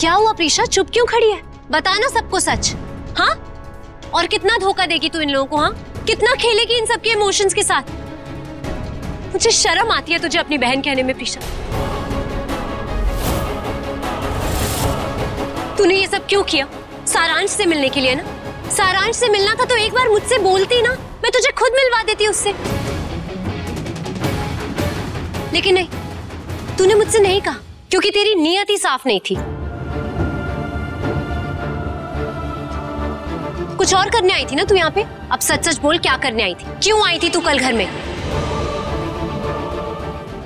क्या हुआ प्रीशा? चुप क्यों खड़ी है? बताना सबको सच। हाँ? और कितना धोखा देगी तू इन लोगों को हाँ? कितना खेलेगी इन सबके इमोशंस के साथ? मुझे शर्म आती है तुझे अपनी बहन कहने में, प्रीशा। तूने ये सब क्यों किया? सारांश से मिलने के लिए, ना? सारांश से मिलना था तो एक बार मुझसे बोलती ना, मैं तुझे खुद मिलवा देती उससे। लेकिन नहीं, तूने मुझसे नहीं कहा, क्योंकि तेरी नीयत ही साफ़ नहीं थी। कुछ और करने आई थी ना तू यहाँ पे? अब सच सच बोल, क्या करने आई थी? क्यों आई थी तू कल घर में?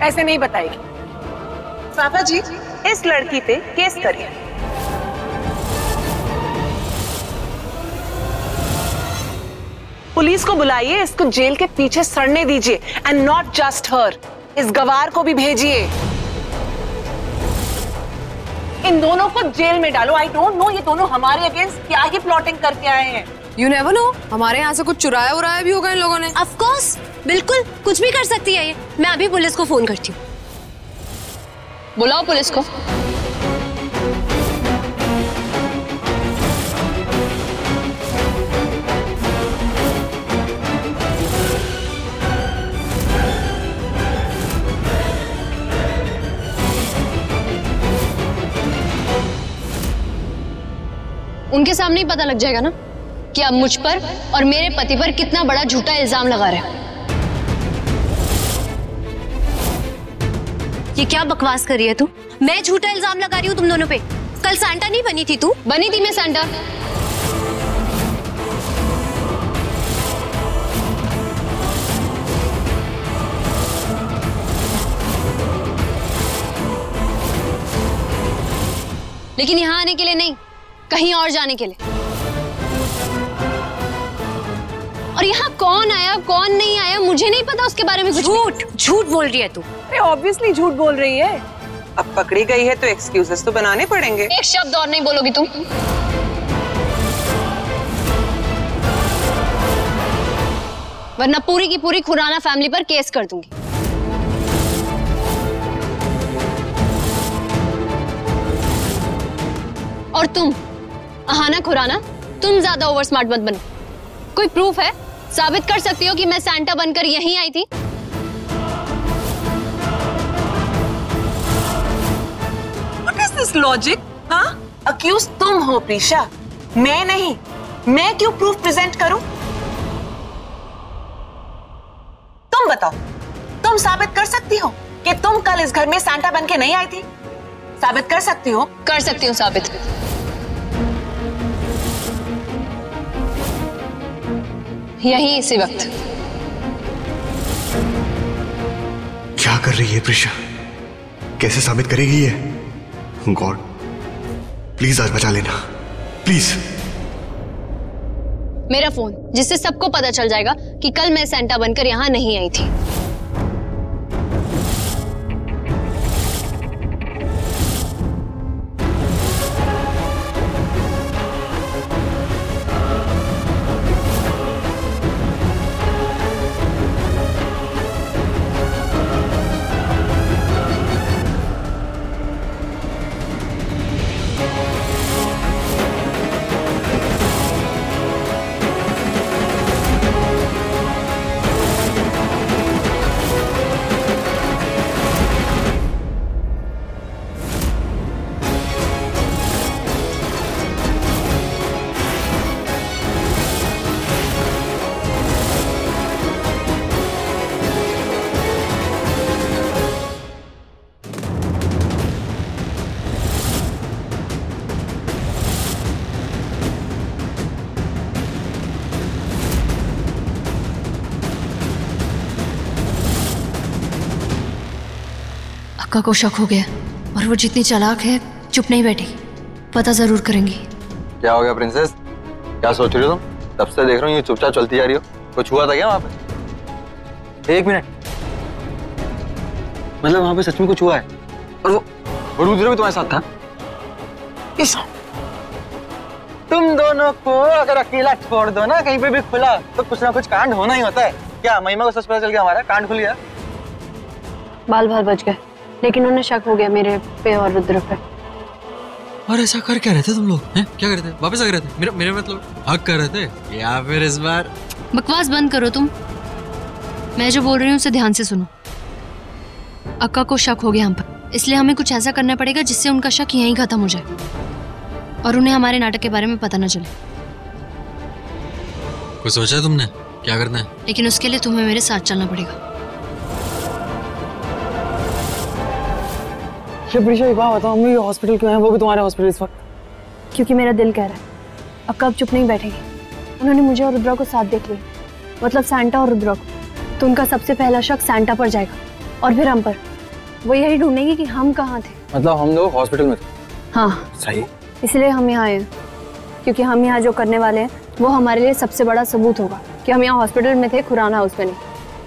ऐसे नहीं बताएगी। पापा जी, इस लड़की पे केस करिए। पुलिस को बुलाइए, इसको जेल के पीछे सड़ने दीजिए एंड नॉट जस्ट हर इस गवार को भी भेजिए। इन दोनों को जेल में डालो। आई डोंट नो ये दोनों हमारे अगेंस्ट क्या ही प्लॉटिंग करके आए हैं। यू नेवर नो हमारे यहाँ से कुछ चुराया उराया भी होगा इन लोगों ने। ऑफ़ कोर्स बिल्कुल कुछ भी कर सकती है ये। मैं अभी पुलिस को फ़ोन करती हूँ। बुलाओ पुलिस को। उनके सामने ही पता लग जाएगा ना। कि आप मुझ पर और मेरे पति पर कितना बड़ा झूठा इल्ज़ाम लगा रहे हैं। ये क्या बकवास कर रही है तू? मैं झूठा इल्ज़ाम लगा रही हूँ तुम दोनों पे। कल सांता नहीं बनी थी तू? बनी थी मैं सैंटा लेकिन यहाँ आने के लिए नहीं, कहीं और जाने के लिए। और यहाँ कौन आया कौन नहीं आया मुझे नहीं पता उसके बारे में कुछ झूठ झूठ बोल रही है तू। ऑब्वियसली झूठ बोल रही है। अब पकड़ी गई है तो एक्सक्यूजेस तो बनाने पड़ेंगे। एक शब्द और नहीं बोलोगी तुम। वरना पूरी की पूरी खुराना फैमिली पर केस कर दूँगी। और तुम अहाना खुराना तुम ज़्यादा ओवर स्मार्ट मत बनो। कोई प्रूफ है? साबित कर सकती हो कि मैं सैंटा बनकर यहीं आई थी? What is this logic? हाँ अक्यूज तुम हो प्रीशा। मैं नहीं। मैं क्यों प्रूफ प्रेजेंट करूँ? तुम बताओ। तुम साबित कर सकती हो कि तुम कल इस घर में सांता बन के नहीं आई थी? साबित कर सकती हो? कर सकती हूँ साबित। यही इसी वक्त। क्या कर रही है प्रिशा? कैसे साबित करेगी ये गॉड प्लीज़ आज बचा लेना। प्लीज़ मेरा फ़ोन जिससे सबको पता चल जाएगा कि कल मैं सेंटा बनकर यहाँ नहीं आई थी। अक्का को शक हो गया और वो जितनी चालाक है चुप नहीं बैठी। पता ज़रूर करेंगी। क्या हो गया प्रिंसेस क्या सोच रही हो तुम? तब से देख रहा हूँ ये चुपचाप चलती जा रही हो। कुछ हुआ था क्या वहाँ पे? एक मिनट। मतलब वहाँ पे सच में कुछ हुआ है? और वो वो रुद्र भी तुम्हारे साथ था? इस तुम दोनों को अगर अकेला छोड़ दो ना कहीं पे भी खुला तो कुछ ना कुछ कांड होना ही होता है। क्या महिमा को सच पता चल गया हमारा? कांड खुल गया। बाल बाल बच गए। लेकिन उन्हें शक हो गया मेरे पे और रुद्र पे। और ऐसा कर क्या रहे थे तुम लोग? हैं? क्या कर रहे थे वापस आ रहे थे मेरा मेरा मतलब हक कर रहे थे या फिर इस बार बकवास बंद करो तुम। मैं जो बोल रही हूँ उसे ध्यान से सुनो। अक्का को शक हो गया हम पर। इसलिए हमें कुछ ऐसा करना पड़ेगा जिससे उनका शक यहीं खत्म हो जाए। और उन्हें हमारे नाटक के बारे में पता न चले। कुछ सोचा तुमने? क्या करना है? लेकिन उसके लिए तुम्हें मेरे साथ चलना पड़ेगा। प्रीशा एक बात बताओ मम्मी हॉस्पिटल क्यों है? वो भी तुम्हारे हॉस्पिटल इस वक्त। क्योंकि मेरा दिल कह रहा है। अब कब चुप नहीं बैठेंगे? उन्होंने मुझे और रुद्रा को साथ देख लिया। मतलब सैंटा और रुद्रा को। तो उनका सबसे पहला शक सैंटा पर जाएगा। और फिर हम पर। वो यही ढूंढेंगे कि हम कहाँ थे। मतलब हम लोग हॉस्पिटल में थे। हाँ। सही। इसलिए हम यहाँ आए क्योंकि हम यहाँ जो करने वाले हैं वो हमारे लिए सबसे बड़ा सबूत होगा कि हम यहाँ हॉस्पिटल में थे खुराना हाउस में नहीं।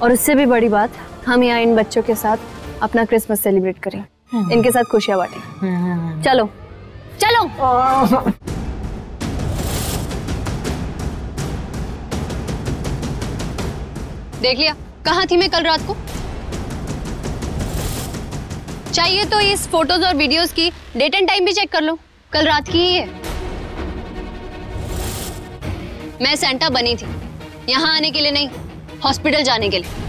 और उससे भी बड़ी बात हम यहाँ इन बच्चों के साथ अपना क्रिसमस सेलिब्रेट करें इनके साथ खुशियाँ बांटें। चलो। चलो। देख लिया कहाँ थी मैं कल रात को? चाहिए तो इस फ़ोटोज़ और वीडियोस की डेट एंड टाइम भी चेक कर लो। कल रात की ही है। मैं सेंटा बनी थी। यहाँ आने के लिए नहीं हॉस्पिटल जाने के लिए।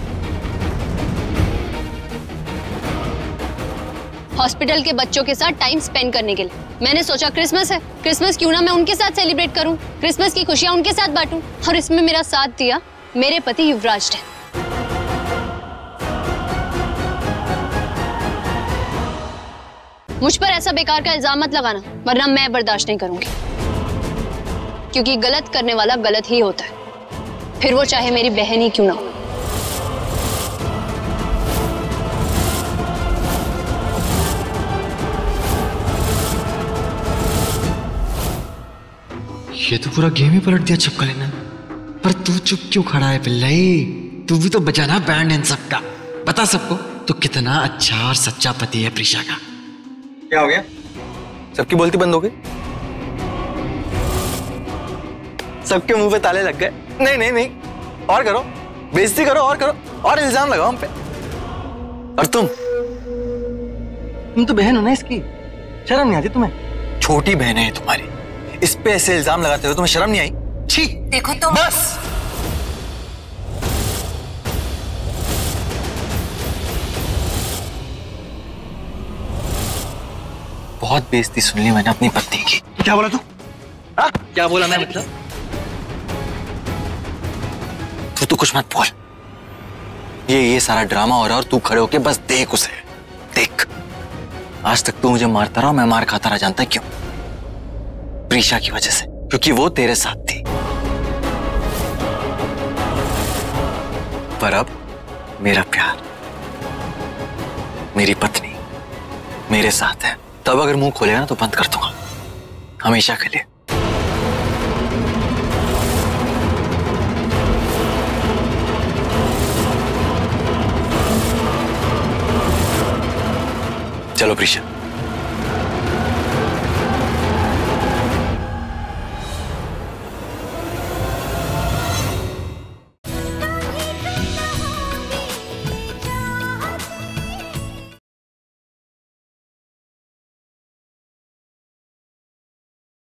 हॉस्पिटल के बच्चों के साथ टाइम स्पेंड करने के लिए। मैंने सोचा, क्रिसमस है। क्रिसमस क्यों ना मैं उनके साथ सेलिब्रेट करूँ? क्रिसमस की खुशियाँ उनके साथ बांटूं और इसमें मेरा साथ दिया मेरे पति युवराज ने। मुझ पर ऐसा बेकार का इल्ज़ाम मत लगाना, वरना मैं बर्दाश्त नहीं करूँगी। क्योंकि गलत करने वाला गलत ही होता है। फिर वो चाहे मेरी बहन ही क्यों ना हो। ये तो पूरा गेम ही पलट दिया चिपका लेना। पर तू चुप क्यों खड़ा है पिल्लाई तू भी तो बचाना बैंड इन सबका बता सबको तो कितना अच्छा और सच्चा पति है प्रीशा का। क्या हो गया? सबकी बोलती बंद हो गई? सबके मुँह पे ताले लग गए। नहीं नहीं नहीं। और करो। बेइज्जती करो, और करो। और इल्ज़ाम लगाओ हम पे। और तुम? तुम तो बहन हो ना इसकी। शर्म नहीं आती तुम्हें? छोटी बहन है तुम्हारी। इस पे ऐसे इल्ज़ाम लगाते हो तुम्हें शर्म नहीं आई? छी! देखो तुम बस! बहुत बेइज्जती सुन ली मैंने अपनी पत्नी की। क्या बोला तू? हाँ? क्या बोला मैं मतलब? तू तो कुछ मत बोल। ये ये सारा ड्रामा हो रहा है और तू खड़े होके बस देख उसे। देख। आज तक तू मुझे मारता रहा मैं मार खाता रहा जानता है क्यों? प्रीशा की वजह से, क्योंकि वो तेरे साथ थी। पर अब मेरा प्यार, मेरी पत्नी, मेरे साथ है। तब अगर मुँह खोलेगा ना तो बंद कर दूँगा। हमेशा के लिए। चलो प्रीशा।